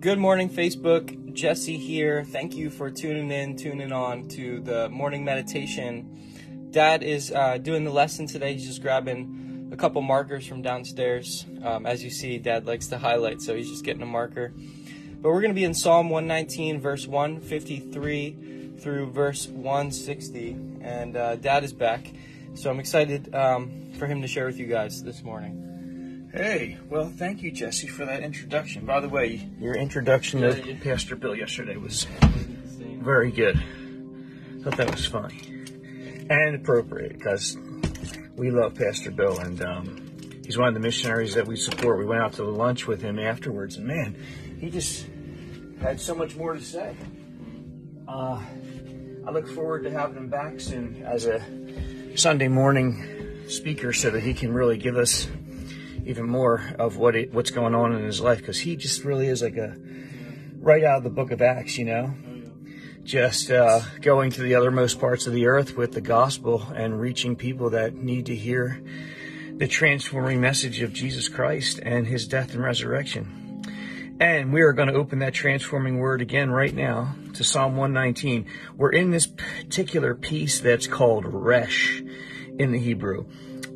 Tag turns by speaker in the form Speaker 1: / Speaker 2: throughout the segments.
Speaker 1: Good morning, Facebook. Jesse here. Thank you for tuning in, tuning on to the morning meditation. Dad is uh, doing the lesson today. He's just grabbing a couple markers from downstairs. Um, as you see, Dad likes to highlight, so he's just getting a marker. But we're going to be in Psalm 119, verse 153 through verse 160. And uh, Dad is back. So I'm excited um, for him to share with you guys this morning.
Speaker 2: Hey, well, thank you, Jesse, for that introduction. By the way, your introduction
Speaker 1: Yeah,
Speaker 2: to. Pastor Bill yesterday was very good. I Thought that was funny and appropriate because we love Pastor Bill, and um, he's one of the missionaries that we support. We went out to lunch with him afterwards, and man, he just had so much more to say. Uh, I look forward to having him back soon as a Sunday morning speaker, so that he can really give us even more of what it, what's going on in his life because he just really is like a right out of the book of Acts, you know, just uh, going to the othermost parts of the earth with the gospel and reaching people that need to hear the transforming message of Jesus Christ and his death and resurrection. And we are going to open that transforming word again right now to Psalm 119. We're in this particular piece that's called Resh in the Hebrew.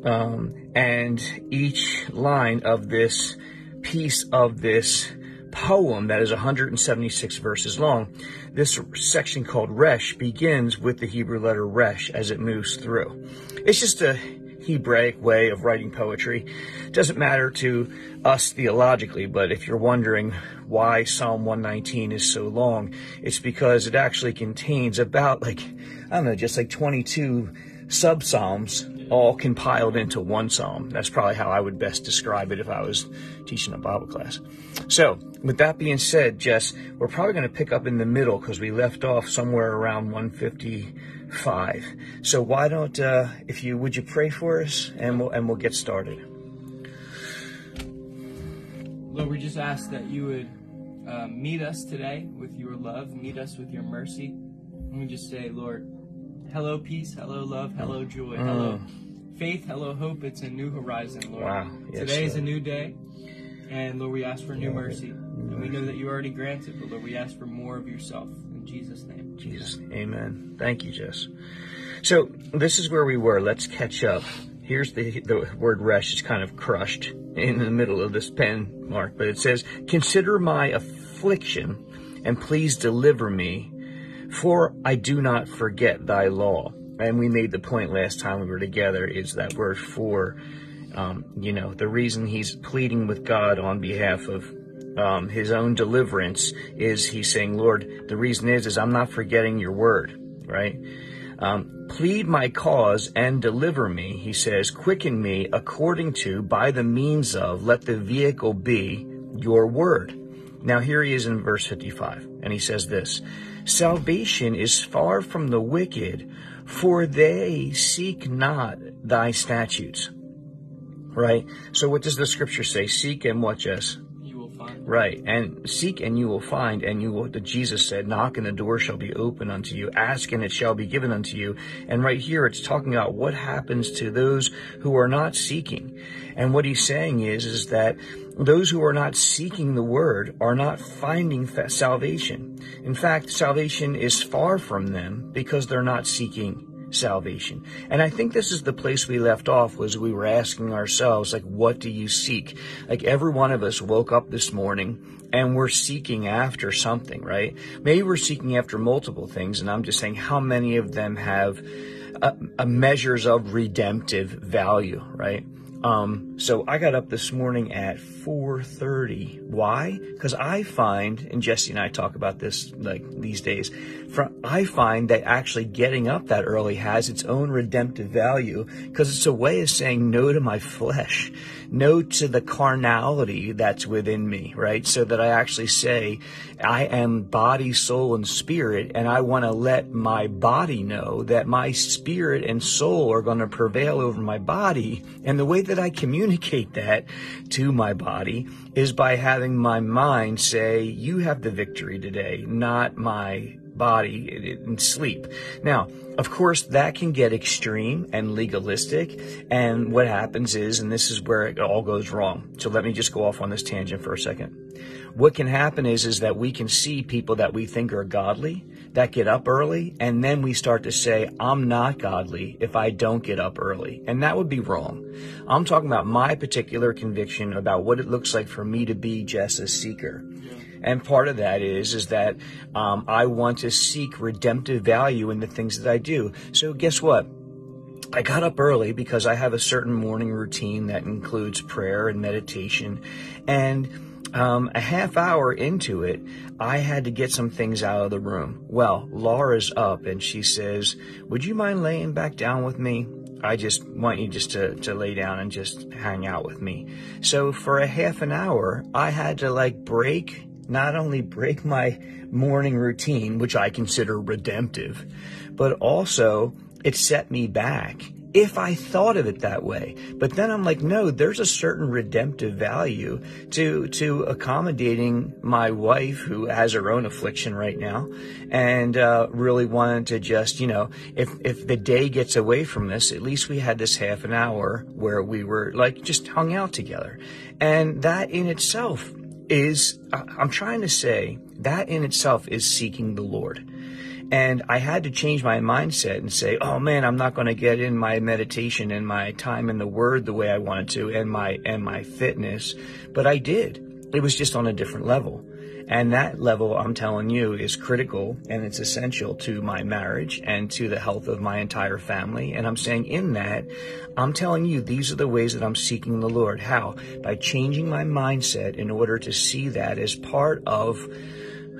Speaker 2: Um, and each line of this piece of this poem that is 176 verses long, this section called Resh begins with the Hebrew letter Resh as it moves through. It's just a Hebraic way of writing poetry. Doesn't matter to us theologically, but if you're wondering why Psalm 119 is so long, it's because it actually contains about like, I don't know, just like 22 sub psalms all compiled into one psalm. That's probably how I would best describe it if I was teaching a Bible class. So, with that being said, Jess, we're probably going to pick up in the middle because we left off somewhere around 155. So, why don't, uh, if you would you pray for us and we'll and we'll get started.
Speaker 1: Lord, we just ask that you would uh, meet us today with your love, meet us with your mercy. Let me just say, Lord, hello, peace, hello, love, hello, joy, mm. hello, faith, hello, hope. It's a new horizon, Lord.
Speaker 2: Wow. Yes,
Speaker 1: today is a new day. And Lord, we ask for new mercy. And we know that you already granted, but Lord, we ask for more of yourself. In Jesus' name.
Speaker 2: Jesus. Amen. Thank you, Jess. So this is where we were. Let's catch up. Here's the the word resh is kind of crushed in the middle of this pen mark, but it says, "Consider my affliction, and please deliver me, for I do not forget thy law." And we made the point last time we were together is that word "for." Um, you know, the reason he's pleading with God on behalf of um, his own deliverance is he's saying, Lord, the reason is, is I'm not forgetting your word, right? Um, plead my cause and deliver me, he says, quicken me according to, by the means of, let the vehicle be your word. Now here he is in verse 55, and he says this, salvation is far from the wicked, for they seek not thy statutes. Right? So what does the scripture say? Seek and what, Jess?
Speaker 1: You will find.
Speaker 2: Right. And seek and you will find, and you will, the Jesus said, knock and the door shall be open unto you. Ask and it shall be given unto you. And right here it's talking about what happens to those who are not seeking. And what he's saying is, is that those who are not seeking the word are not finding salvation. In fact, salvation is far from them because they're not seeking salvation. And I think this is the place we left off was we were asking ourselves, like, what do you seek? Like every one of us woke up this morning and we're seeking after something, right? Maybe we're seeking after multiple things. And I'm just saying how many of them have uh, uh, measures of redemptive value, right? Um, so I got up this morning at 4:30. Why? Because I find, and Jesse and I talk about this like these days. From, I find that actually getting up that early has its own redemptive value because it's a way of saying no to my flesh, no to the carnality that's within me, right? So that I actually say, I am body, soul, and spirit, and I want to let my body know that my spirit and soul are going to prevail over my body. And the way that I communicate that to my body is by having my mind say, You have the victory today, not my body in sleep. Now, of course, that can get extreme and legalistic. And what happens is, and this is where it all goes wrong. So let me just go off on this tangent for a second. What can happen is, is that we can see people that we think are godly that get up early, and then we start to say, I'm not godly if I don't get up early. And that would be wrong. I'm talking about my particular conviction about what it looks like for me to be just a seeker. And part of that is is that um, I want to seek redemptive value in the things that I do. So guess what? I got up early because I have a certain morning routine that includes prayer and meditation, and um, a half hour into it, I had to get some things out of the room. Well, Laura's up and she says, Would you mind laying back down with me? I just want you just to, to lay down and just hang out with me. So for a half an hour, I had to like break not only break my morning routine, which I consider redemptive, but also it set me back if I thought of it that way. But then I'm like, no, there's a certain redemptive value to to accommodating my wife who has her own affliction right now, and uh, really wanted to just, you know, if if the day gets away from this, at least we had this half an hour where we were like just hung out together, and that in itself is, I'm trying to say, that in itself is seeking the Lord. And I had to change my mindset and say, oh man, I'm not going to get in my meditation and my time in the Word the way I wanted to and my, and my fitness. But I did. It was just on a different level. And that level, I'm telling you, is critical and it's essential to my marriage and to the health of my entire family. And I'm saying in that, I'm telling you, these are the ways that I'm seeking the Lord. How? By changing my mindset in order to see that as part of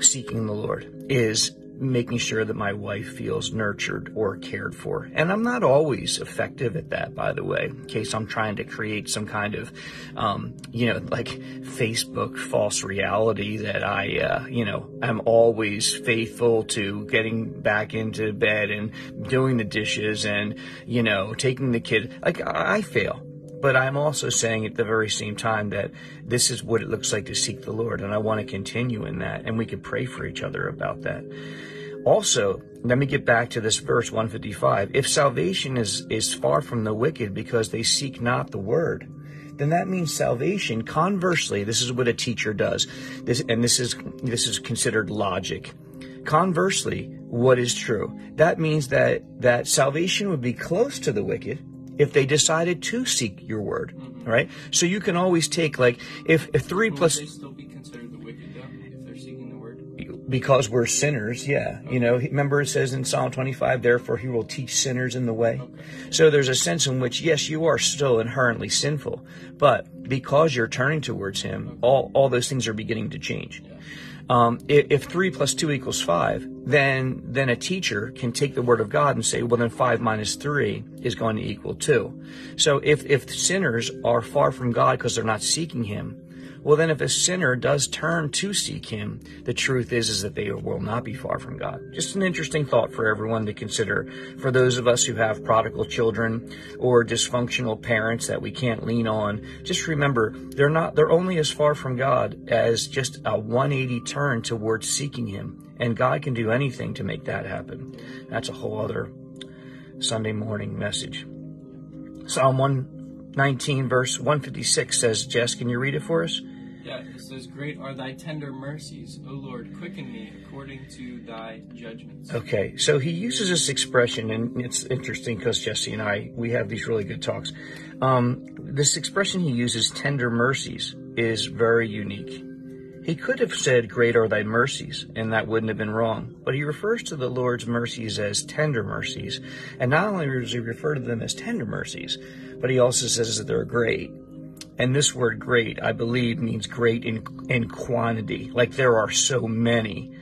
Speaker 2: seeking the Lord is making sure that my wife feels nurtured or cared for. And I'm not always effective at that, by the way, in case I'm trying to create some kind of, um, you know, like Facebook false reality that I, uh, you know, I'm always faithful to getting back into bed and doing the dishes and, you know, taking the kid. Like, I fail but I'm also saying at the very same time that this is what it looks like to seek the Lord, and I want to continue in that, and we can pray for each other about that. Also, let me get back to this verse 155. If salvation is, is far from the wicked because they seek not the word, then that means salvation. Conversely, this is what a teacher does. This, and this is, this is considered logic. Conversely, what is true? That means that, that salvation would be close to the wicked if they decided to seek your word, mm-hmm. right? So you can always take like, if, if three plus because we're sinners, yeah. You know, remember it says in Psalm 25, therefore he will teach sinners in the way. So there's a sense in which, yes, you are still inherently sinful, but because you're turning towards him, all, all those things are beginning to change. Um, if, if, three plus two equals five, then then a teacher can take the word of God and say, well, then five minus three is going to equal two. So if if sinners are far from God because they're not seeking Him, well, then if a sinner does turn to seek him, the truth is, is that they will not be far from God. Just an interesting thought for everyone to consider. For those of us who have prodigal children or dysfunctional parents that we can't lean on, just remember they're not, they're only as far from God as just a 180 turn towards seeking him. And God can do anything to make that happen. That's a whole other Sunday morning message. Psalm 119 verse 156 says, Jess, can you read it for us?
Speaker 1: Yeah, it says, Great are thy tender mercies, O Lord, quicken me according to thy judgments.
Speaker 2: Okay, so he uses this expression, and it's interesting because Jesse and I, we have these really good talks. Um, this expression he uses, tender mercies, is very unique. He could have said, Great are thy mercies, and that wouldn't have been wrong. But he refers to the Lord's mercies as tender mercies. And not only does he refer to them as tender mercies, but he also says that they're great. And this word great, I believe, means great in, in quantity. Like there are so many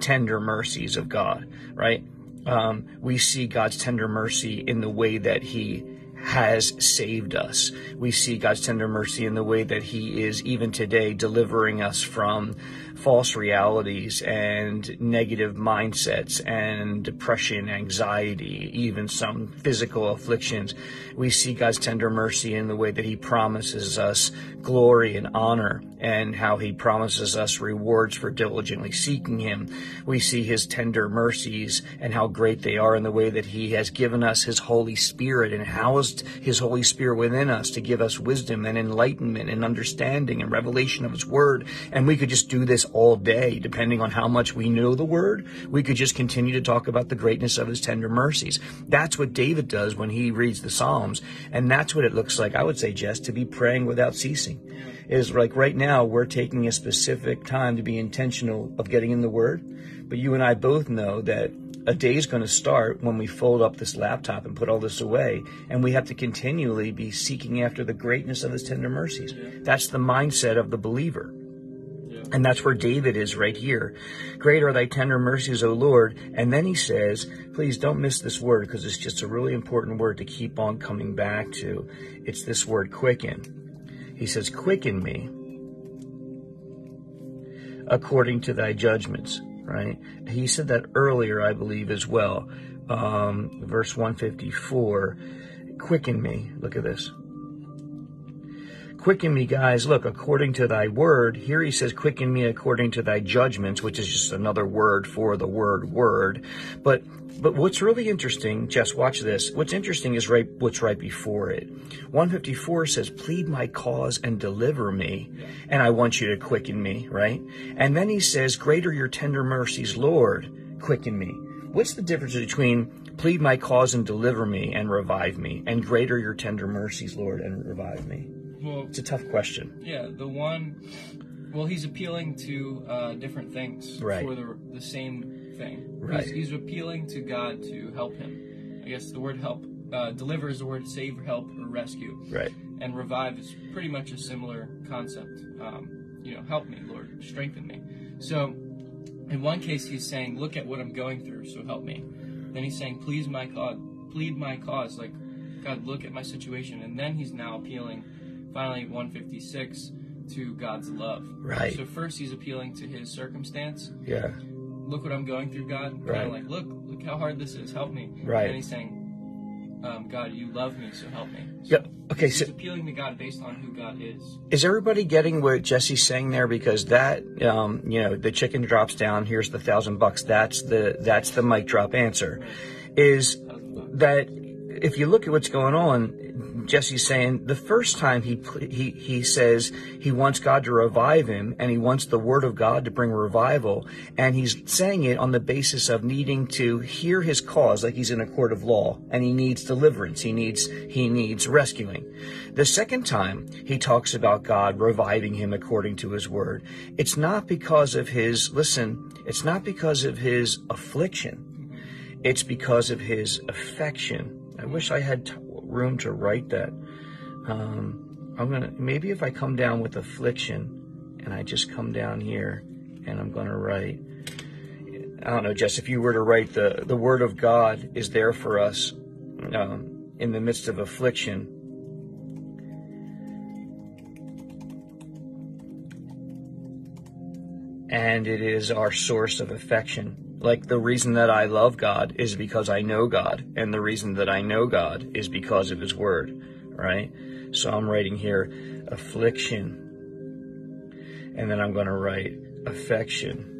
Speaker 2: tender mercies of God, right? Um, we see God's tender mercy in the way that He has saved us. We see God's tender mercy in the way that He is even today delivering us from false realities and negative mindsets and depression, anxiety, even some physical afflictions. We see God's tender mercy in the way that He promises us glory and honor and how He promises us rewards for diligently seeking Him. We see His tender mercies and how great they are in the way that He has given us His Holy Spirit and housed His Holy Spirit within us to give us wisdom and enlightenment and understanding and revelation of His Word. And we could just do this all day, depending on how much we know the word. We could just continue to talk about the greatness of his tender mercies. That's what David does when he reads the Psalms. And that's what it looks like, I would say, Jess, to be praying without ceasing. Is like right now, we're taking a specific time to be intentional of getting in the word. But you and I both know that a day is going to start when we fold up this laptop and put all this away. And we have to continually be seeking after the greatness of his tender mercies. That's the mindset of the believer. And that's where David is right here. Great are thy tender mercies, O Lord. And then he says, please don't miss this word because it's just a really important word to keep on coming back to. It's this word quicken. He says, quicken me according to thy judgments, right? He said that earlier, I believe, as well. Um, verse 154, quicken me. Look at this quicken me, guys. Look, according to thy word. Here he says, quicken me according to thy judgments, which is just another word for the word word. But but what's really interesting, Jess, watch this. What's interesting is right what's right before it. 154 says, plead my cause and deliver me, and I want you to quicken me, right? And then he says, Greater your tender mercies, Lord, quicken me. What's the difference between plead my cause and deliver me and revive me, and greater your tender mercies, Lord, and revive me? Well, it's a tough question.
Speaker 1: Yeah, the one. Well, he's appealing to uh, different things
Speaker 2: right.
Speaker 1: for the the same thing.
Speaker 2: Right.
Speaker 1: He's, he's, appealing to God to help him. I guess the word help uh, deliver is the word save, help, or rescue.
Speaker 2: Right.
Speaker 1: And revive is pretty much a similar concept. Um, you know, help me, Lord, strengthen me. So, in one case, he's saying, "Look at what I'm going through, so help me." Then he's saying, "Please my God, plead my cause." Like, God, look at my situation. And then he's now appealing finally 156 to God's love.
Speaker 2: Right.
Speaker 1: So first he's appealing to his circumstance.
Speaker 2: Yeah.
Speaker 1: Look what I'm going through, God.
Speaker 2: Right.
Speaker 1: Kind of like, look, look how hard this is. Help me.
Speaker 2: Right.
Speaker 1: And he's saying, um, God, you love me, so help me.
Speaker 2: So yep. Okay.
Speaker 1: He's so appealing to God based on who God is.
Speaker 2: Is everybody getting what Jesse's saying there? Because that, um, you know, the chicken drops down. Here's the thousand bucks. That's the that's the mic drop answer. Is that if you look at what's going on, Jesse's saying the first time he he he says he wants God to revive him and he wants the word of God to bring revival and he's saying it on the basis of needing to hear his cause like he's in a court of law and he needs deliverance he needs he needs rescuing. The second time he talks about God reviving him according to his word. It's not because of his listen, it's not because of his affliction. It's because of his affection. I wish I had t- room to write that. Um, I'm gonna maybe if I come down with affliction, and I just come down here, and I'm gonna write. I don't know, Jess. If you were to write the the word of God is there for us um, in the midst of affliction. And it is our source of affection like the reason that I love God is because I know God, and the reason that I know God is because of His Word, right? So I'm writing here affliction, and then I'm going to write affection.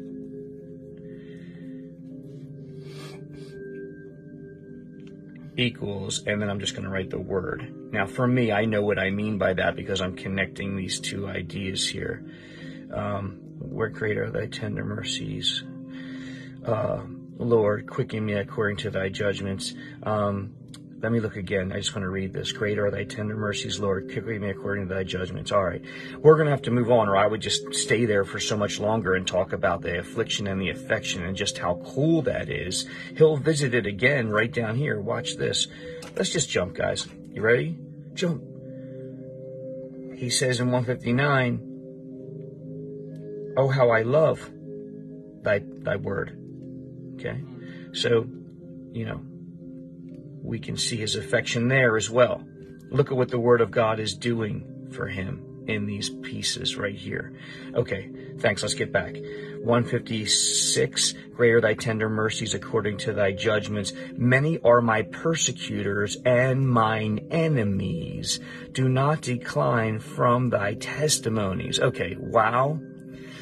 Speaker 2: equals, and then I'm just going to write the word. Now, for me, I know what I mean by that because I'm connecting these two ideas here. Um, where great are thy tender mercies, uh, Lord, quicken me according to thy judgments. Um, let me look again. I just want to read this. Great are thy tender mercies, Lord. Quicken me according to thy judgments. All right. We're going to have to move on, or I would just stay there for so much longer and talk about the affliction and the affection and just how cool that is. He'll visit it again right down here. Watch this. Let's just jump, guys. You ready? Jump. He says in 159, Oh, how I love thy, thy word. Okay? So, you know, we can see his affection there as well. Look at what the Word of God is doing for him in these pieces right here. Okay, thanks. Let's get back. 156, greater thy tender mercies according to thy judgments. Many are my persecutors and mine enemies. Do not decline from thy testimonies. Okay, wow.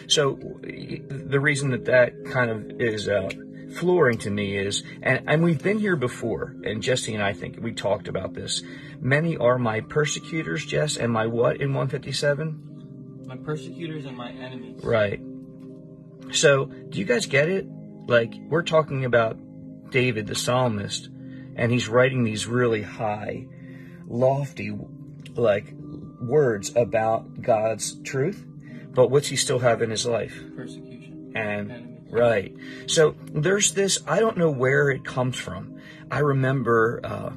Speaker 2: So the reason that that kind of is uh, flooring to me is, and, and we've been here before, and Jesse and I think we talked about this. Many are my persecutors, Jess, and my what in 157?
Speaker 1: My persecutors and my enemies.
Speaker 2: Right. So, do you guys get it? Like, we're talking about David, the psalmist, and he's writing these really high, lofty, like, words about God's truth. But what's he still have in his life?
Speaker 1: Persecution.
Speaker 2: And. Right. So there's this, I don't know where it comes from. I remember uh,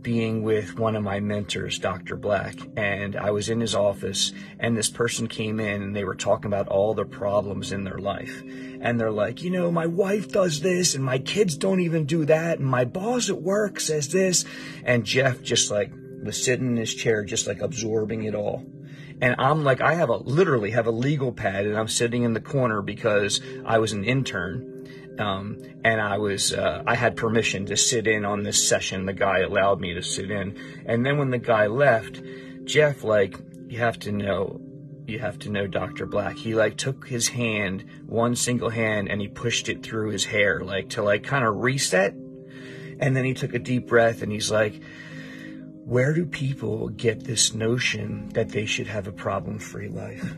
Speaker 2: being with one of my mentors, Dr. Black, and I was in his office, and this person came in and they were talking about all the problems in their life. And they're like, you know, my wife does this, and my kids don't even do that, and my boss at work says this. And Jeff just like was sitting in his chair, just like absorbing it all and I'm like, I have a literally have a legal pad, and I'm sitting in the corner because I was an intern, um, and I was uh, I had permission to sit in on this session. The guy allowed me to sit in, and then when the guy left, Jeff like you have to know. You have to know Dr. Black. He like took his hand, one single hand, and he pushed it through his hair, like to like kind of reset. And then he took a deep breath and he's like, where do people get this notion that they should have a problem free life?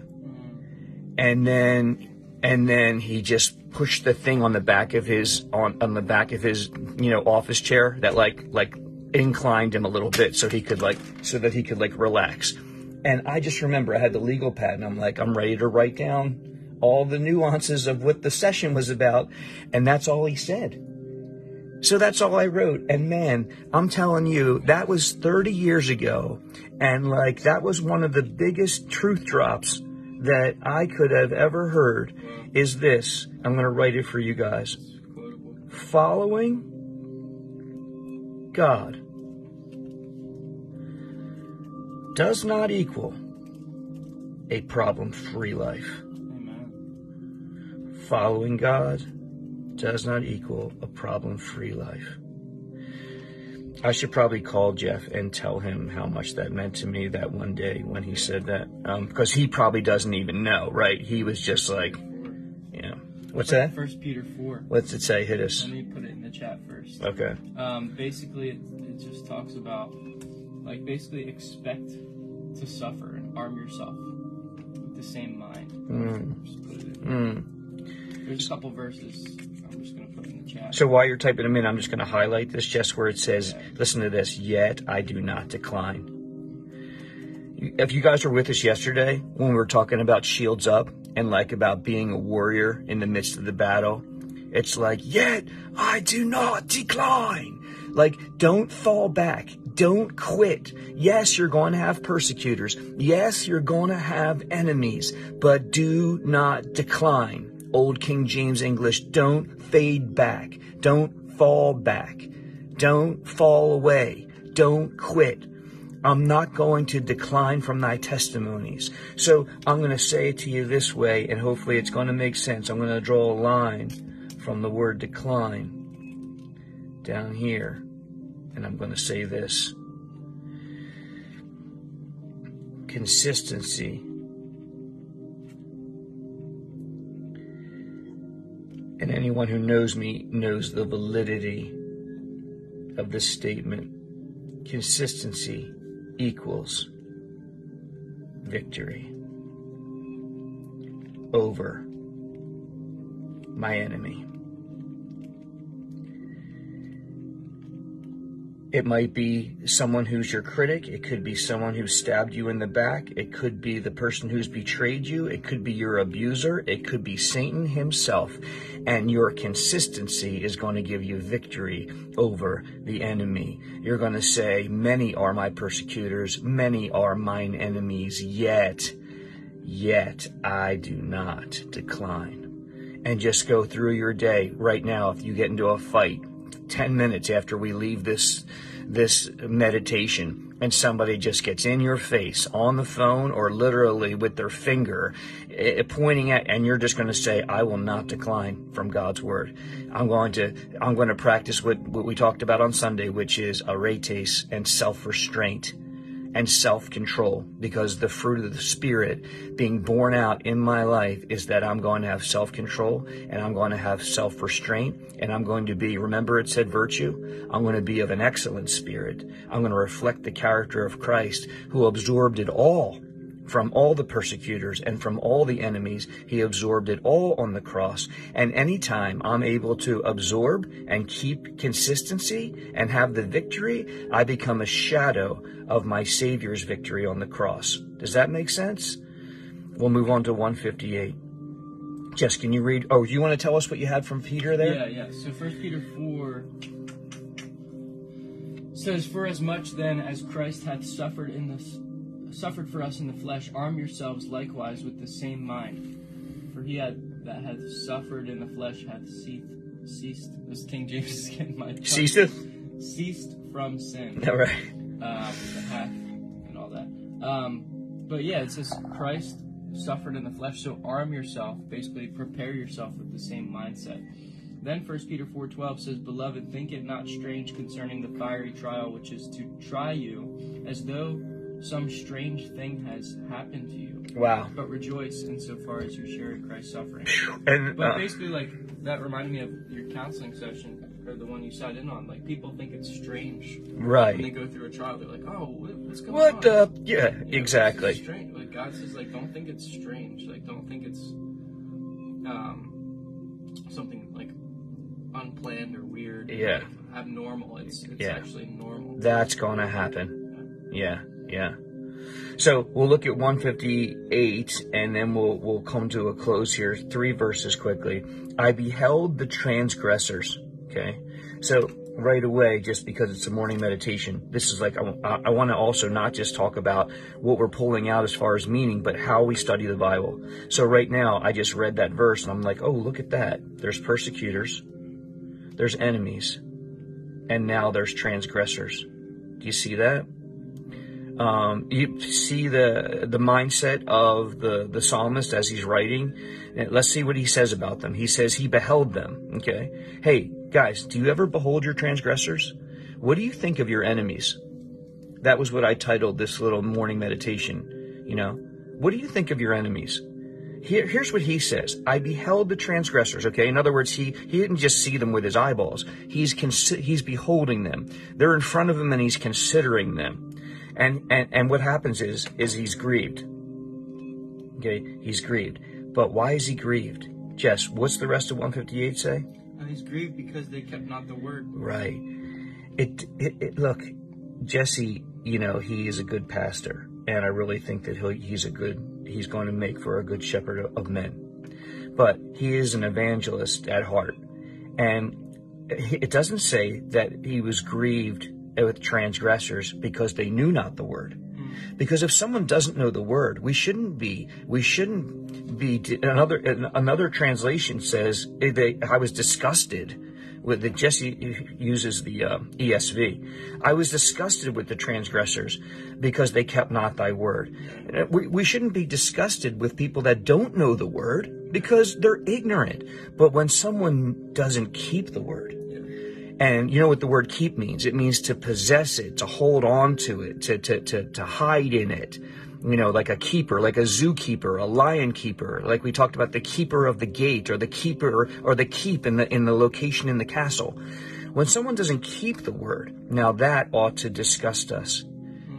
Speaker 2: And then and then he just pushed the thing on the back of his on, on the back of his you know office chair that like like inclined him a little bit so he could like so that he could like relax. And I just remember I had the legal pad and I'm like I'm ready to write down all the nuances of what the session was about and that's all he said. So that's all I wrote. And man, I'm telling you, that was 30 years ago. And like, that was one of the biggest truth drops that I could have ever heard is this. I'm going to write it for you guys. Following God does not equal a problem free life.
Speaker 1: Amen.
Speaker 2: Following God does not equal a problem free life. I should probably call Jeff and tell him how much that meant to me that one day when he said that. Um, because he probably doesn't even know, right? He was just like, you know, what's that?
Speaker 1: First Peter 4.
Speaker 2: What's it say? Hit us.
Speaker 1: Let me put it in the chat first.
Speaker 2: Okay.
Speaker 1: Um, basically, it, it just talks about, like, basically expect to suffer and arm yourself with the same mind.
Speaker 2: Mm.
Speaker 1: Just put it in.
Speaker 2: Mm.
Speaker 1: There's a couple verses.
Speaker 2: So while you're typing them in, I'm just going to highlight this just where it says, listen to this, yet I do not decline. If you guys were with us yesterday when we were talking about shields up and like about being a warrior in the midst of the battle, it's like, yet I do not decline. Like, don't fall back. Don't quit. Yes, you're going to have persecutors. Yes, you're going to have enemies, but do not decline. Old King James English, don't fade back. Don't fall back. Don't fall away. Don't quit. I'm not going to decline from thy testimonies. So I'm going to say it to you this way, and hopefully it's going to make sense. I'm going to draw a line from the word decline down here, and I'm going to say this consistency. And anyone who knows me knows the validity of this statement. Consistency equals victory over my enemy. It might be someone who's your critic. It could be someone who stabbed you in the back. It could be the person who's betrayed you. It could be your abuser. It could be Satan himself. And your consistency is going to give you victory over the enemy. You're going to say, Many are my persecutors, many are mine enemies, yet, yet I do not decline. And just go through your day right now. If you get into a fight, 10 minutes after we leave this this meditation and somebody just gets in your face on the phone or literally with their finger eh, pointing at and you're just going to say i will not decline from god's word. I'm going to i'm going to practice what, what we talked about on sunday which is aretes and self-restraint and self control because the fruit of the Spirit being born out in my life is that I'm going to have self control and I'm going to have self restraint and I'm going to be, remember it said virtue? I'm going to be of an excellent spirit. I'm going to reflect the character of Christ who absorbed it all from all the persecutors and from all the enemies. He absorbed it all on the cross. And anytime I'm able to absorb and keep consistency and have the victory, I become a shadow of my Savior's victory on the cross. Does that make sense? We'll move on to 158. Jess, can you read? Oh, you want to tell us what you had from Peter there?
Speaker 1: Yeah, yeah. So First Peter 4 says, For as much then as Christ hath suffered in this suffered for us in the flesh, arm yourselves likewise with the same mind. For he had that hath suffered in the flesh hath ceased. Ceased. This King James is getting my
Speaker 2: ceased.
Speaker 1: Ceased from sin.
Speaker 2: All right.
Speaker 1: Um, the hath and all that. Um, but yeah, it says Christ suffered in the flesh, so arm yourself. Basically, prepare yourself with the same mindset. Then 1 Peter 4:12 says, "Beloved, think it not strange concerning the fiery trial which is to try you, as though some strange thing has happened to you.
Speaker 2: Wow.
Speaker 1: But rejoice insofar as you share in Christ's suffering.
Speaker 2: And
Speaker 1: but uh, basically, like that reminded me of your counseling session or the one you sat in on. Like people think it's strange,
Speaker 2: right?
Speaker 1: When they go through a trial, they're like, "Oh, what's going
Speaker 2: what
Speaker 1: on?"
Speaker 2: What? Uh, yeah, yeah, exactly.
Speaker 1: Strange. Like God says, like don't think it's strange. Like don't think it's um something like unplanned or weird.
Speaker 2: Yeah.
Speaker 1: Like, abnormal. It's it's
Speaker 2: yeah.
Speaker 1: actually normal.
Speaker 2: That's gonna happen. Yeah. Yeah. So we'll look at 158 and then we'll we'll come to a close here. Three verses quickly. I beheld the transgressors. Okay. So right away, just because it's a morning meditation, this is like, I, I want to also not just talk about what we're pulling out as far as meaning, but how we study the Bible. So right now, I just read that verse and I'm like, oh, look at that. There's persecutors, there's enemies, and now there's transgressors. Do you see that? Um, you see the the mindset of the the psalmist as he's writing. Let's see what he says about them. He says he beheld them. Okay, hey guys, do you ever behold your transgressors? What do you think of your enemies? That was what I titled this little morning meditation. You know, what do you think of your enemies? Here, here's what he says. I beheld the transgressors. Okay. In other words, he, he didn't just see them with his eyeballs. He's, consi- he's beholding them. They're in front of him and he's considering them. And, and, and what happens is, is he's grieved. Okay, he's grieved. But why is he grieved? Jess, what's the rest of 158 say?
Speaker 1: And he's grieved because they kept not the word.
Speaker 2: Right. It, it, it look, Jesse, you know, he is a good pastor, and I really think that he'll, he's a good, he's going to make for a good shepherd of men. But he is an evangelist at heart. And it doesn't say that he was grieved Uh, with transgressors because they knew not the word. Because if someone doesn't know the word, we shouldn't be, we shouldn't be, another, another translation says, eh, they, I was disgusted with the Jesse uses the uh, ESV. I was disgusted with the transgressors because they kept not thy word. Uh, we, we shouldn't be disgusted with people that don't know the word because they're ignorant. But when someone doesn't keep the word, and you know what the word keep means? It means to possess it, to hold on to it, to, to, to, to hide in it. You know, like a keeper, like a zookeeper, a lion keeper, like we talked about the keeper of the gate or the keeper or the keep in the, in the location in the castle. When someone doesn't keep the word, now that ought to disgust us.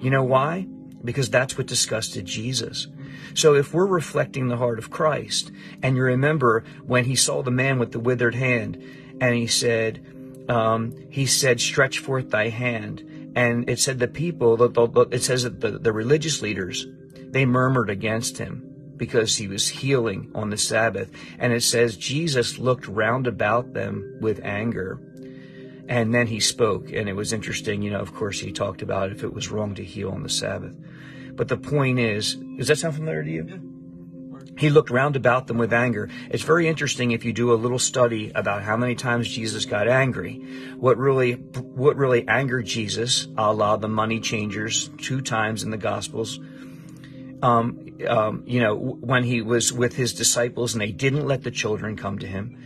Speaker 2: You know why? Because that's what disgusted Jesus. So if we're reflecting the heart of Christ, and you remember when he saw the man with the withered hand, and he said, um, he said, stretch forth thy hand. And it said the people, the, the, it says that the, the religious leaders, they murmured against him because he was healing on the Sabbath. And it says Jesus looked round about them with anger. And then he spoke. And it was interesting, you know, of course, he talked about if it was wrong to heal on the Sabbath. But the point is, does that sound familiar to you? He looked round about them with anger. It's very interesting if you do a little study about how many times Jesus got angry. What really, what really angered Jesus, a la the money changers, two times in the Gospels. Um, um, you know, when he was with his disciples and they didn't let the children come to him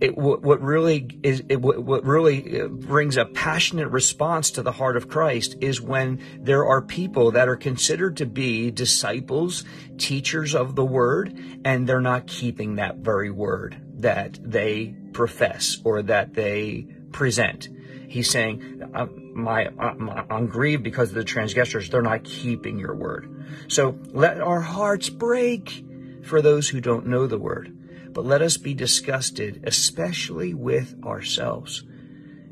Speaker 2: it, what, what, really is it, what, what really uh, brings a passionate response to the heart of Christ is when there are people that are considered to be disciples, teachers of the word, and they're not keeping that very word that they profess or that they present. He's saying, uh, my, uh, my, I'm grieved because of the transgressors. They're not keeping your word. So let our hearts break for those who don't know the word but let us be disgusted, especially with ourselves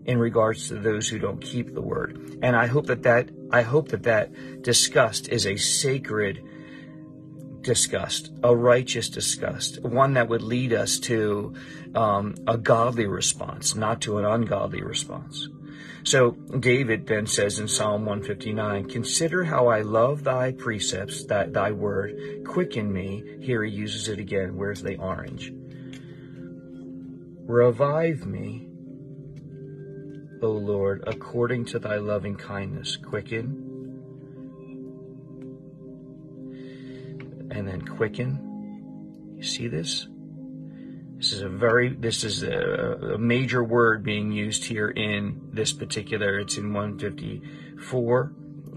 Speaker 2: in regards to those who don't keep the word. And I hope that that, I hope that that disgust is a sacred disgust, a righteous disgust, one that would lead us to um, a godly response, not to an ungodly response. So David then says in Psalm 159, Consider how I love thy precepts, that thy word, quicken me. Here he uses it again. Where's the orange? Revive me, O Lord, according to thy loving kindness. Quicken. And then quicken. You see this? This is a very, this is a, a, major word being used here in this particular, it's in 154,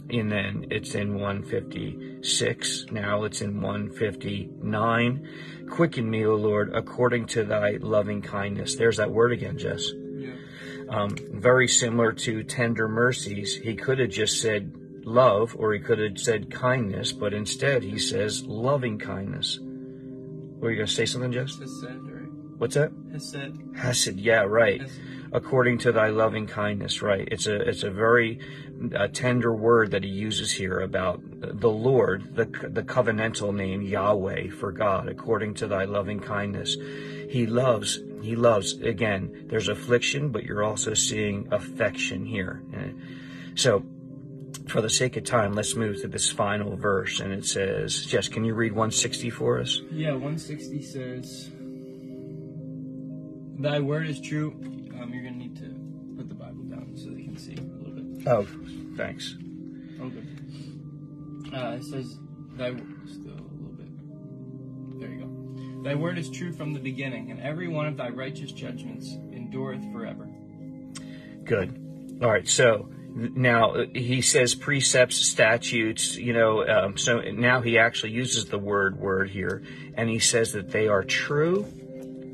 Speaker 2: and then it's in 156. Now it's in 159. Quicken me, O Lord, according to thy loving kindness. There's that word again, Jess. Yeah. Um, very similar to tender mercies. He could have just said love, or he could have said kindness, but instead he says loving kindness. Were you going to say something, Jess? What's that?
Speaker 1: Hesed.
Speaker 2: Hesed, yeah, right. Hesed. According to thy loving kindness, right. It's a it's a very uh, tender word that he uses here about the Lord, the the covenantal name Yahweh for God, according to thy loving kindness. He loves he loves again. There's affliction, but you're also seeing affection here. So for the sake of time, let's move to this final verse, and it says, Jess, can you read 160 for us?
Speaker 1: Yeah, 160 says, Thy word is true. Um, you're going to need to put the Bible down so they can see a little bit.
Speaker 2: Oh, thanks.
Speaker 1: Okay. Uh, it says, Thy still a little bit. There you go. Thy word is true from the beginning, and every one of thy righteous judgments endureth forever.
Speaker 2: Good. All right. So now uh, he says precepts, statutes. You know. Um, so now he actually uses the word "word" here, and he says that they are true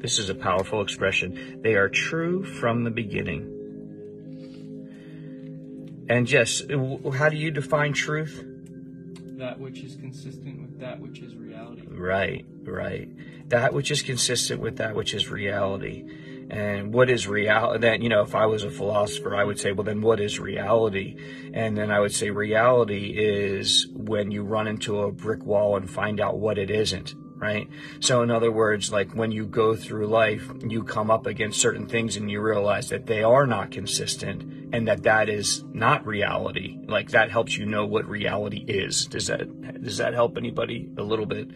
Speaker 2: this is a powerful expression. They are true from the beginning. And Jess, how do you define truth?
Speaker 1: That which is consistent with that which is reality.
Speaker 2: Right, right. That which is consistent with that which is reality. And what is reality? Then, you know, if I was a philosopher, I would say, well, then what is reality? And then I would say reality is when you run into a brick wall and find out what it isn't right? So, in other words, like when you go through life, you come up against certain things and you realize that they are not consistent and that that is not reality. Like that helps you know what reality is. Does that does that help anybody a little bit?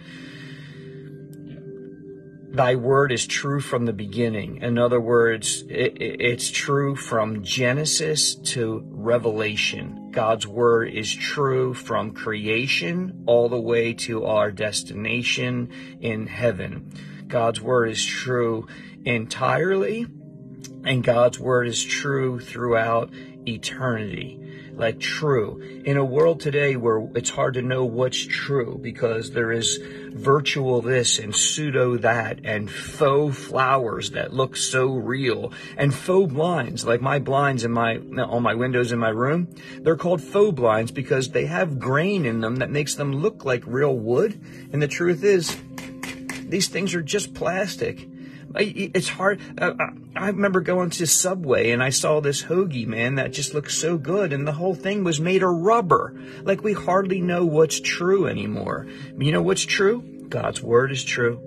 Speaker 2: Thy word is true from the beginning. In other words, it, it's true from Genesis to Revelation. God's word is true from creation all the way to our destination in heaven. God's word is true entirely, and God's word is true throughout eternity like true. In a world today where it's hard to know what's true because there is virtual this and pseudo that and faux flowers that look so real and faux blinds like my blinds in my on my windows in my room they're called faux blinds because they have grain in them that makes them look like real wood and the truth is these things are just plastic it's hard. Uh, I remember going to Subway and I saw this hoagie, man, that just looked so good. And the whole thing was made of rubber. Like we hardly know what's true anymore. You know what's true? God's word is true.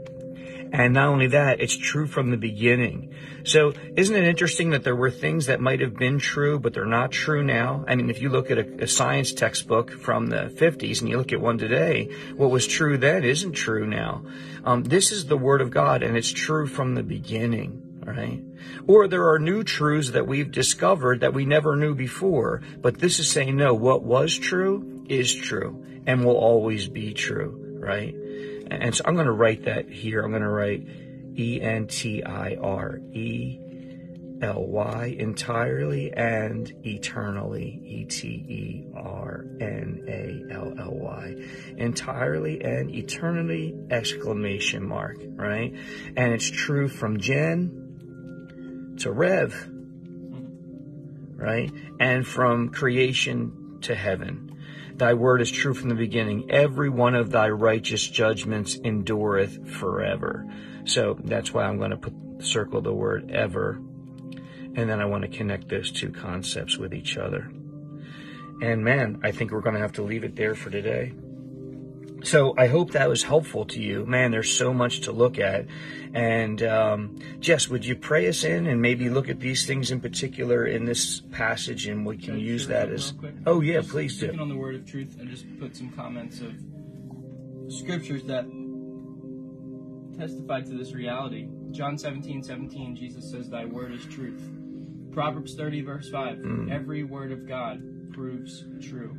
Speaker 2: And not only that, it's true from the beginning. So isn't it interesting that there were things that might have been true, but they're not true now? I mean, if you look at a, a science textbook from the 50s and you look at one today, what was true then isn't true now. Um, this is the Word of God, and it's true from the beginning right? Or there are new truths that we've discovered that we never knew before. But this is saying, no, what was true is true and will always be true, right? And so I'm going to write that here. I'm going to write E N T I R E L Y entirely and eternally E T E R N A L L Y entirely and eternally exclamation mark right? And it's true from Gen to Rev right? And from creation to heaven Thy word is true from the beginning. Every one of thy righteous judgments endureth forever. So that's why I'm going to put circle the word ever. And then I want to connect those two concepts with each other. And man, I think we're going to have to leave it there for today. So I hope that was helpful to you. Man, there's so much to look at. And um, Jess, would you pray us in and maybe look at these things in particular in this passage, and we can use that as. Oh yeah,
Speaker 1: just
Speaker 2: please do.
Speaker 1: on the word of truth, and just put some comments of scriptures that testify to this reality. John 17, 17, Jesus says, "Thy word is truth." Proverbs 30, verse 5. Mm. Every word of God proves true.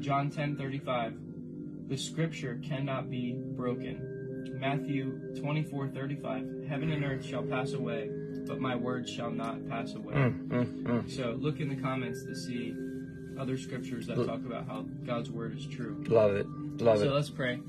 Speaker 1: John 10, 35. The scripture cannot be broken. Matthew 24 35. Heaven and earth shall pass away, but my words shall not pass away. Mm, mm, mm. So look in the comments to see other scriptures that talk about how God's word is true.
Speaker 2: Love it. Love
Speaker 1: so
Speaker 2: it.
Speaker 1: So let's pray.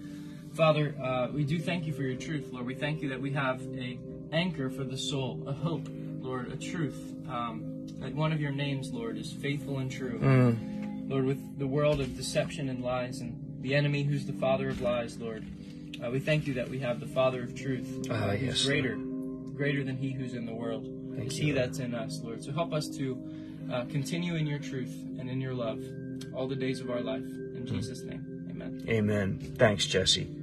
Speaker 1: Father, uh, we do thank you for your truth, Lord. We thank you that we have a anchor for the soul, a hope, Lord, a truth. Um, that one of your names, Lord, is faithful and true. Mm. Lord, with the world of deception and lies and the enemy who's the father of lies, Lord. Uh, we thank you that we have the Father of truth, uh, uh, who's yes, greater, Lord. greater than he who's in the world. Thank it's you, he Lord. that's in us, Lord. So help us to uh, continue in your truth and in your love all the days of our life. In mm. Jesus' name, amen.
Speaker 2: Amen. Thanks, Jesse.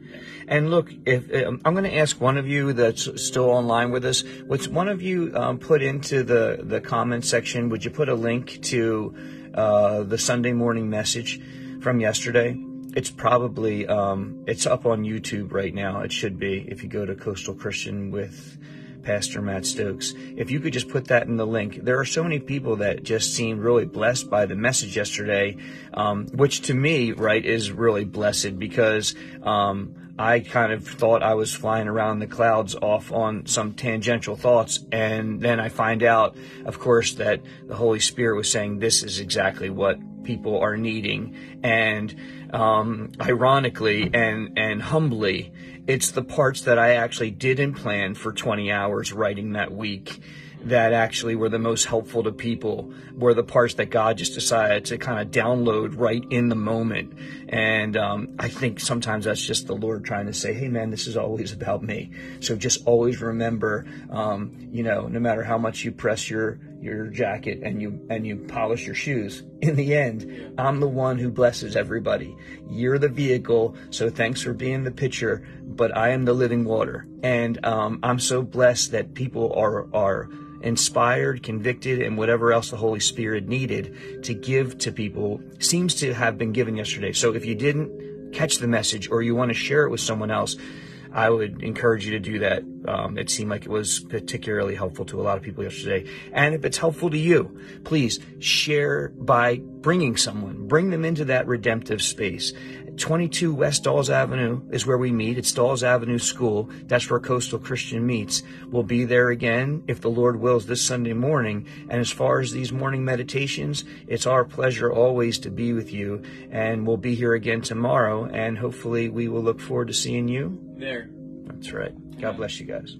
Speaker 2: And look, if um, I'm going to ask one of you that's still online with us, would one of you um, put into the the comment section? Would you put a link to uh, the Sunday morning message from yesterday? It's probably um, it's up on YouTube right now. It should be if you go to Coastal Christian with Pastor Matt Stokes. If you could just put that in the link, there are so many people that just seemed really blessed by the message yesterday, um, which to me, right, is really blessed because. Um, I kind of thought I was flying around the clouds off on some tangential thoughts. And then I find out, of course, that the Holy Spirit was saying this is exactly what people are needing. And um, ironically and, and humbly, it's the parts that I actually didn't plan for 20 hours writing that week that actually were the most helpful to people were the parts that God just decided to kind of download right in the moment. And um, I think sometimes that's just the Lord trying to say, hey, man, this is always about me. So just always remember, um, you know, no matter how much you press your your jacket and you and you polish your shoes. In the end i'm the one who blesses everybody. You're the vehicle so thanks for being the pitcher but i am the living water. And um, i'm so blessed that people are are inspired convicted and whatever else the holy spirit needed to give to people seems to have been given yesterday. So if you didn't catch the message or you want to share it with someone else I would encourage you to do that. Um, it seemed like it was particularly helpful to a lot of people yesterday. And if it's helpful to you, please share by bringing someone, bring them into that redemptive space. 22 West Dawes Avenue is where we meet. It's Dawes Avenue School. That's where Coastal Christian meets. We'll be there again, if the Lord wills, this Sunday morning. And as far as these morning meditations, it's our pleasure always to be with you. And we'll be here again tomorrow. And hopefully we will look forward to seeing you
Speaker 1: there.
Speaker 2: That's right. God bless you guys.